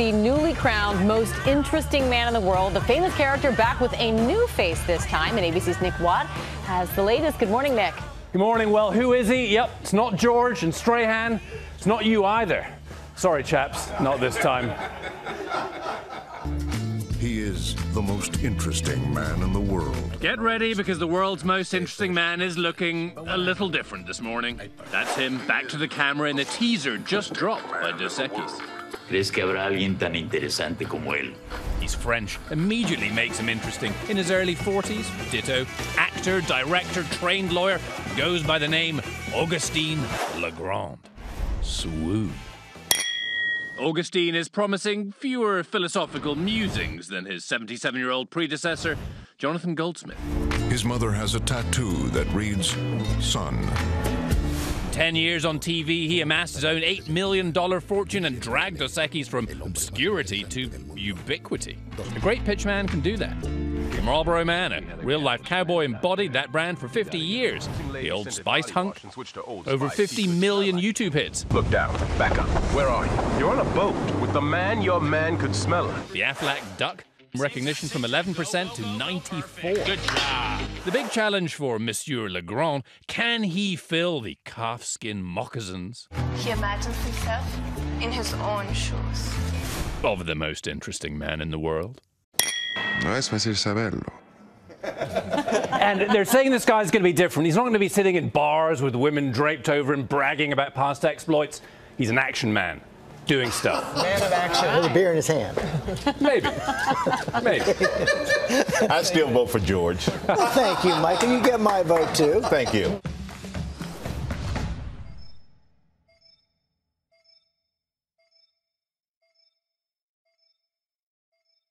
the newly crowned most interesting man in the world. The famous character back with a new face this time. And ABC's Nick Watt has the latest. Good morning, Nick. Good morning. Well, who is he? Yep, it's not George and Strahan. It's not you either. Sorry, chaps, not this time. He is the most interesting man in the world. Get ready because the world's most interesting man is looking a little different this morning. That's him back to the camera in a teaser just dropped by Dos Equis. ¿Crees que habrá alguien tan interesante como él? He's French, immediately makes him interesting. In his early 40s, ditto. Actor, director, trained lawyer, goes by the name Augustin Legrand. Swoon. Augustin is promising fewer philosophical musings than his 77 year old predecessor, Jonathan Goldsmith. His mother has a tattoo that reads, Son. 10 years on TV, he amassed his own $8 million fortune and dragged Dos Equis from obscurity to ubiquity. A great pitchman can do that. The Marlboro Man, a real life cowboy, embodied that brand for 50 years. The Old Spice hunk, over 50 million YouTube hits. Look down, back up. Where are you? You're on a boat with the man your man could smell. The Aflac Duck, recognition from 11% to 94. Good job. The big challenge for Monsieur Legrand, can he fill the calfskin moccasins He imagines himself in his own shoes. of the most interesting man in the world? No es fácil saberlo. And they're saying this guy's going to be different. He's not going to be sitting in bars with women draped over him bragging about past exploits. He's an action man doing stuff. Man of action with a beer in his hand. Maybe. Maybe. I still vote for George. Well, thank you, Michael. You get my vote too. Thank you.